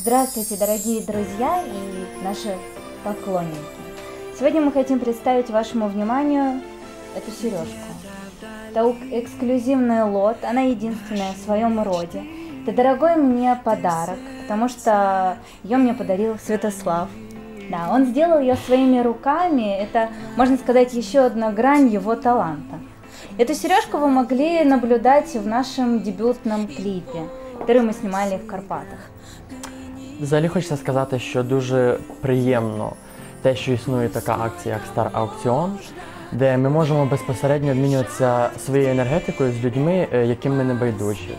Здравствуйте, дорогие друзья и наши поклонники. Сегодня мы хотим представить вашему вниманию эту сережку. Это эксклюзивный лот, она единственная в своем роде. Это дорогой мне подарок, потому что ее мне подарил Святослав. Да, он сделал ее своими руками. Это, можно сказать, еще одна грань его таланта. Эту сережку вы могли наблюдать в нашем дебютном клипе, который мы снимали в Карпатах. Взагалі хочеться сказати, що дуже приємно те, що існує така акція, як Star Аукціон, де ми можемо безпосередньо обмінюватися своєю енергетикою з людьми, е, яким ми не байдужі.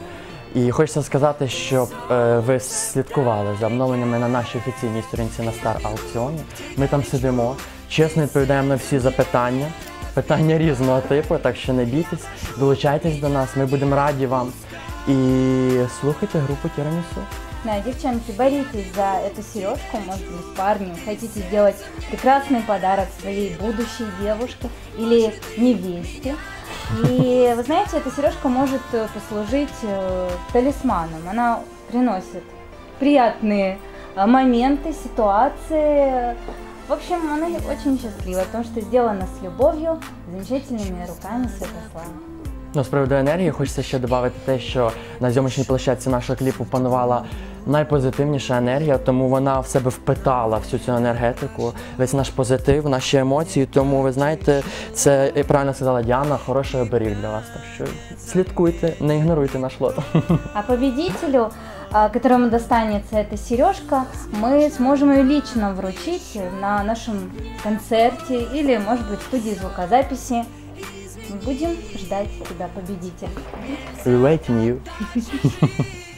І хочеться сказати, щоб е, ви слідкували за обновленнями на нашій офіційній сторінці на Star Аукціоні. Ми там сидимо, чесно відповідаємо на всі запитання, питання різного типу, так що не бійтесь, долучайтесь до нас, ми будемо раді вам. І слухайте групу Тірамісу. Да, девчонки, боритесь за эту сережку, может быть, парню. Хотите сделать прекрасный подарок своей будущей девушке или невесте. И вы знаете, эта сережка может э, послужить э, талисманом. Она приносит приятные э, моменты, ситуации. В общем, она очень счастлива, потому что сделана с любовью, замечательными руками Святослава. Ну, з приводу енергії хочеться ще додати те, що на зйомочній площадці нашого кліпу панувала найпозитивніша енергія, тому вона в себе впитала всю цю енергетику, весь наш позитив, наші емоції. Тому ви знаєте, це як правильно сказала Діана, хороший оберіг для вас. Так що слідкуйте, не ігноруйте наш лот. А победителю, а, которому достанется эта сережка, мы сможем ее лично вручить на нашем концерте или, может быть, в студии звукозаписи. Будем ждать тебя, победитель. We waiting you.